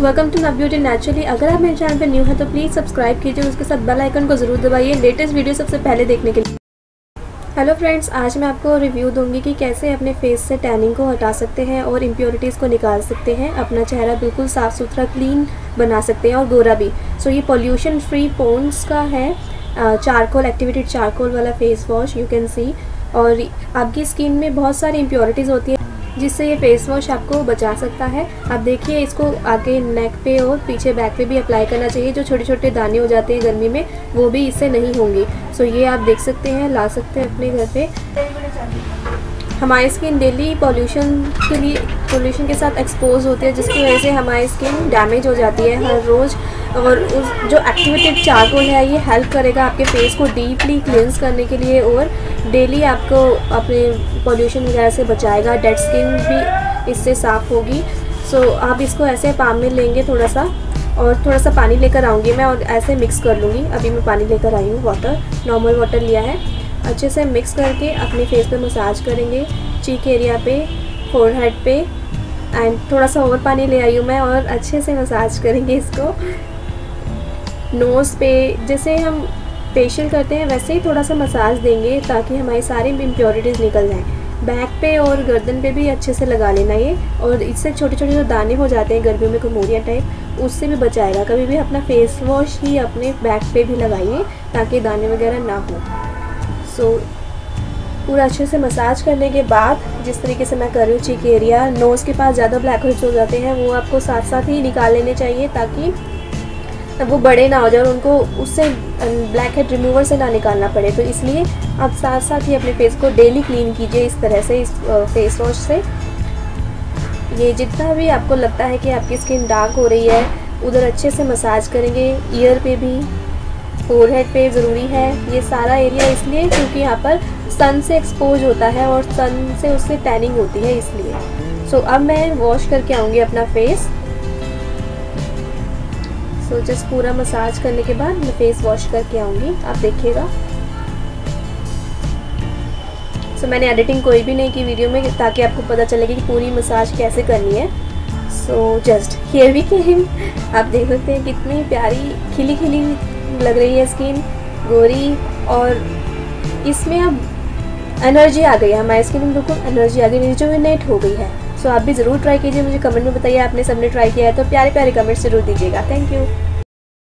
Welcome to Nav beauty naturally अगर आप मेरे चैनल पर न्यू है तो प्लीज़ सब्सक्राइब कीजिए उसके साथ बेल आइकन को ज़रूर दबाइए। लेटेस्ट वीडियो सबसे पहले देखने के लिए। हेलो फ्रेंड्स आज मैं आपको रिव्यू दूँगी कि कैसे अपने फेस से टैनिंग को हटा सकते हैं और इम्प्योरिटीज़ को निकाल सकते हैं। अपना चेहरा बिल्कुल साफ़ सुथरा क्लीन बना सकते हैं और गोरा भी। सो so, ये पोल्यूशन फ्री पोन्स का है। चारकोल एक्टिवेटेड चारकोल वाला face wash you can see और आपकी स्किन में बहुत सारी इम्प्योरिटीज़ होती है। जिससे ये फेस वॉश आपको बचा सकता है। आप देखिए, इसको आगे नेक पे और पीछे बैक पे भी अप्लाई करना चाहिए। जो छोटे छोटे दाने हो जाते हैं गर्मी में, वो भी इससे नहीं होंगे। सो ये आप देख सकते हैं, ला सकते हैं अपने घर पे। हमारी स्किन डेली पॉल्यूशन के लिए पॉल्यूशन के साथ एक्सपोज होती है जिसकी वजह से हमारी स्किन डैमेज हो जाती है हर रोज़। और उस जो एक्टिवेटेड चारकोल है ये हेल्प करेगा आपके फेस को डीपली क्लिनस करने के लिए और डेली आपको अपने पॉल्यूशन वगैरह से बचाएगा। डेड स्किन भी इससे साफ़ होगी। सो so, आप इसको ऐसे पाम में लेंगे थोड़ा सा और थोड़ा सा पानी लेकर आऊँगी मैं और ऐसे मिक्स कर लूँगी। अभी मैं पानी लेकर आई हूँ वाटर नॉर्मल वाटर लिया है। अच्छे से मिक्स करके अपने फेस पे मसाज करेंगे। चीक एरिया पे फोरहेड पे। एंड थोड़ा सा और पानी ले आई हूँ मैं और अच्छे से मसाज करेंगे इसको। नोज़ पे, जैसे हम फेशियल करते हैं, वैसे ही थोड़ा सा मसाज देंगे ताकि हमारी सारी इम्प्योरिटीज़ निकल जाएँ। बैक पे और गर्दन पे भी अच्छे से लगा लेना ये। और इससे छोटे छोटे जो दाने हो जाते हैं गर्मियों में कमोरिया टाइप उससे भी बचाएगा। कभी भी अपना फेस वॉश ही अपने बैक पे भी लगाइए ताकि दाने वगैरह ना हो। सो पूरा अच्छे से मसाज करने के बाद जिस तरीके से मैं कर रही हूँ चीक एरिया नोज़ के पास ज़्यादा ब्लैक हेड्स हो जाते हैं, वो आपको साथ साथ ही निकाल लेने चाहिए ताकि वो बड़े ना हो जाए और उनको उससे ब्लैक हेड रिमूवर से ना निकालना पड़े। तो इसलिए आप साथ साथ ही अपने फेस को डेली क्लीन कीजिए इस तरह से, इस फेस वॉश से। ये जितना भी आपको लगता है कि आपकी स्किन डार्क हो रही है, उधर अच्छे से मसाज करेंगे ईयर पे भी। फोरहेड पे ज़रूरी है ये सारा एरिया इसलिए क्योंकि यहाँ पर सन से एक्सपोज होता है और सन से उससे टैनिंग होती है इसलिए। सो so, अब मैं वॉश करके आऊँगी अपना फेस सो so, जस्ट पूरा मसाज करने के बाद मैं फेस वॉश करके आऊँगी। आप देखिएगा। सो so, मैंने एडिटिंग कोई भी नहीं की वीडियो में ताकि आपको पता चलेगी कि पूरी मसाज कैसे करनी है। So just here we came आप देख सकते हैं कितनी प्यारी खिली खिली लग रही है स्किन गोरी और इसमें अब एनर्जी आ गई है। हमारी स्किन में बिल्कुल एनर्जी आ गई रिजुविनेट हो गई है। सो आप भी ज़रूर ट्राई कीजिए। मुझे कमेंट में बताइए। आपने सबने ट्राई किया है। तो प्यारे प्यारे कमेंट्स ज़रूर दीजिएगा। Thank you